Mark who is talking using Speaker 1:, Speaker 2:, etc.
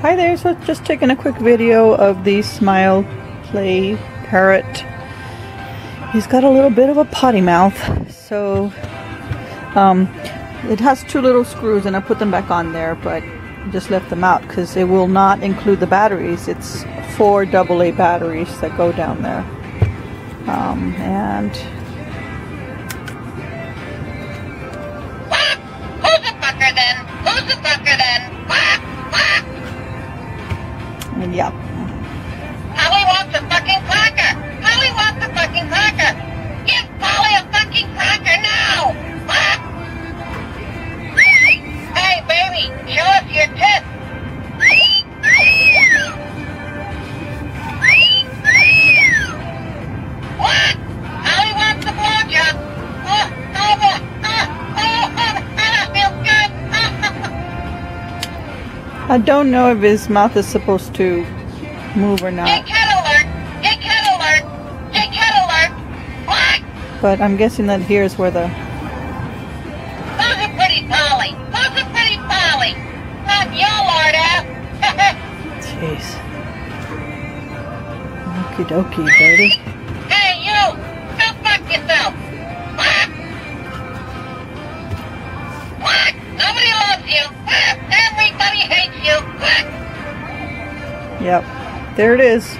Speaker 1: Hi there, so just taking a quick video of the Smile Play Parrot. He's got a little bit of a potty mouth, so um, it has two little screws and I put them back on there, but just left them out because it will not include the batteries. It's four AA batteries that go down there. Um, and yeah,
Speaker 2: Polly wants a fucking cracker. Polly wants a fucking cracker. Give Polly a fucking cracker now. Hey, baby,
Speaker 1: I don't know if his mouth is supposed to move or not,
Speaker 2: cat alert! Get cat alert! Get cat alert! What?
Speaker 1: but I'm guessing that here's where the
Speaker 2: Who's a pretty Polly? Who's a pretty Polly? Not your lord ass!
Speaker 1: jeez. Okie dokie, buddy.
Speaker 2: hey, you! Go fuck yourself! What? What? Nobody loves you! Hates you!
Speaker 1: Yep, there it is.